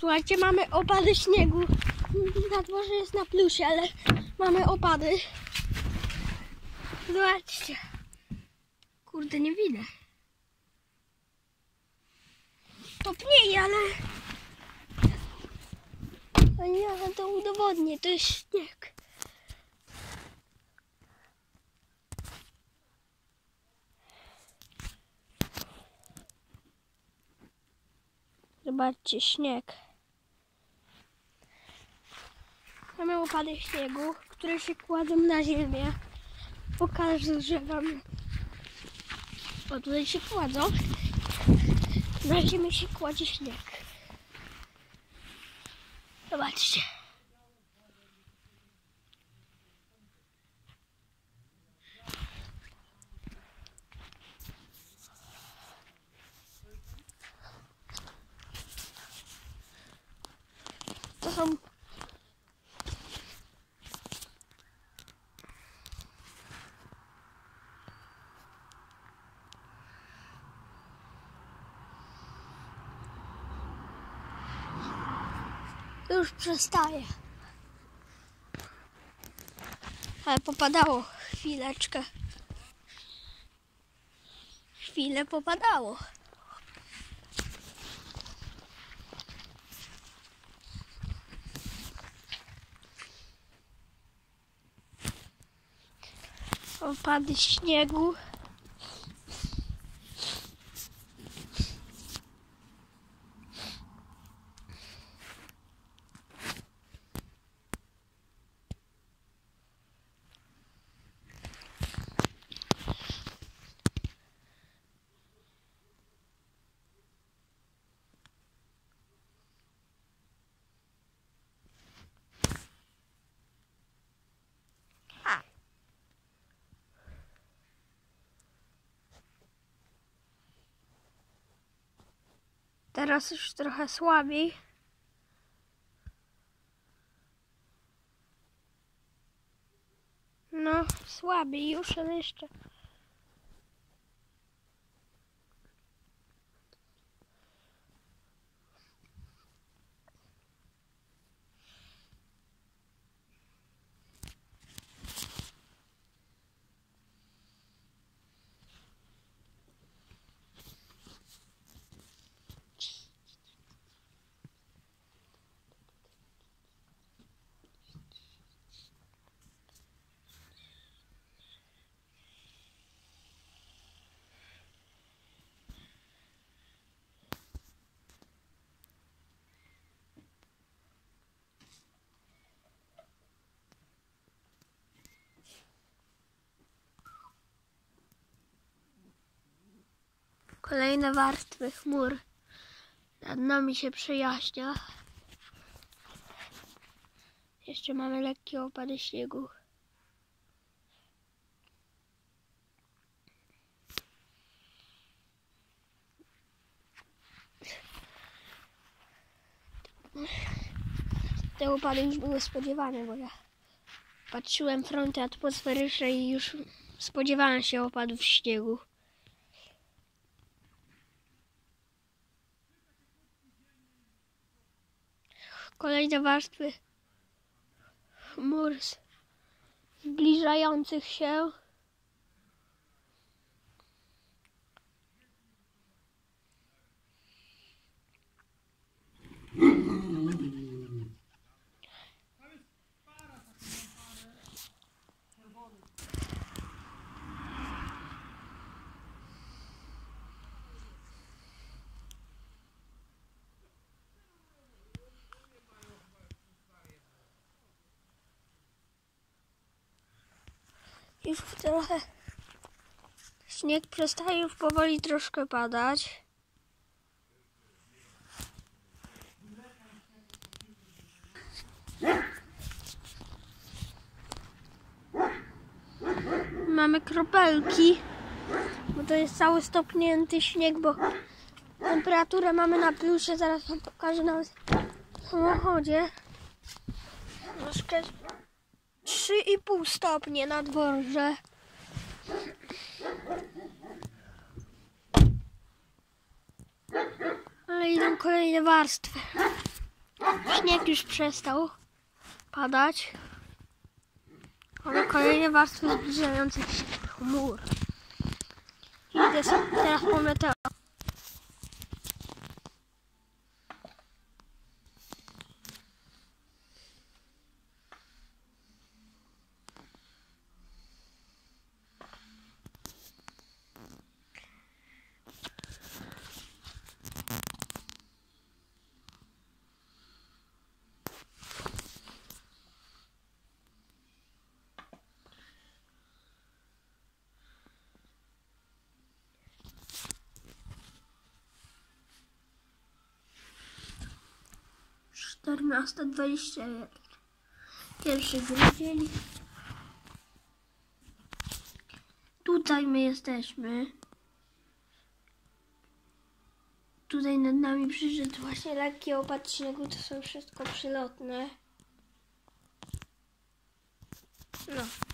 Słuchajcie, mamy opady śniegu. Na dworze jest na plusie, ale mamy opady. Zobaczcie. Kurde, nie widzę. Topnieje, ale... A nie, ale to udowodnię, to jest śnieg. Zobaczcie, śnieg. Mamy opady śniegu, które się kładą na ziemię. Pokażę wam. O, tutaj się kładzą. Na ziemię się kładzie śnieg. Zobaczcie. To są Już przestaje. Ale popadało chwileczkę. Chwilę popadało. Opady śniegu. Teraz już trochę słabiej. No, słabiej już, ale jeszcze. Kolejne warstwy chmur. Nad nami się przejaśnia. Jeszcze mamy lekkie opady śniegu. Te opady już były spodziewane, bo ja patrzyłem fronty atmosferyczne i już spodziewałem się opadów śniegu. Kolejne warstwy chmur zbliżających się. Już trochę śnieg przestaje już powoli troszkę padać. Mamy kropelki, bo to jest cały stopnięty śnieg, bo temperaturę mamy na plusie, zaraz wam pokażę w samochodzie. Troszkę 3,5 stopnie na dworze. Ale idą kolejne warstwy. Śnieg już przestał padać. Ale kolejne warstwy zbliżających się chmur. Idę teraz po meteor. 14.21 1 grudzień. Tutaj my jesteśmy. Tutaj nad nami przyszedł właśnie lekki opad śniegu to są wszystko przylotne. No.